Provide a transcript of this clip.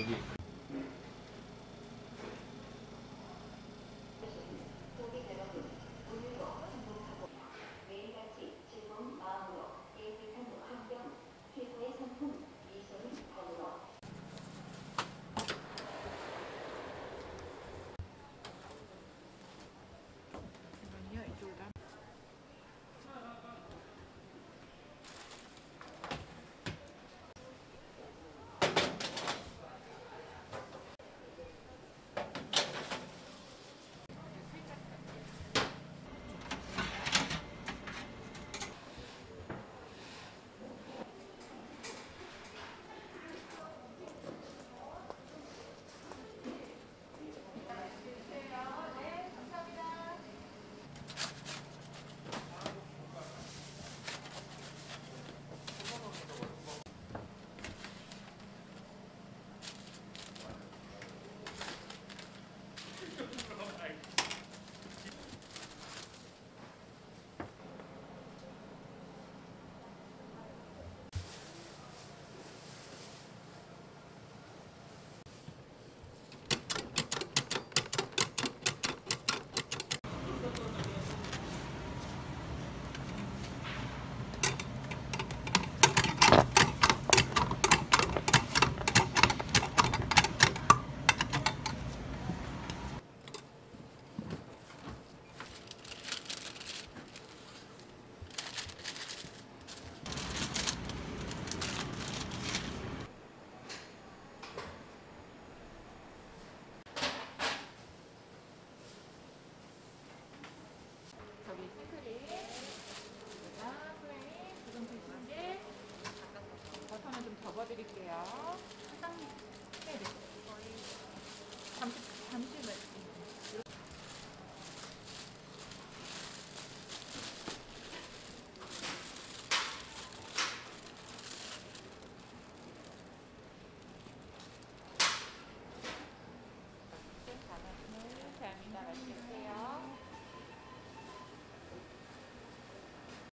指。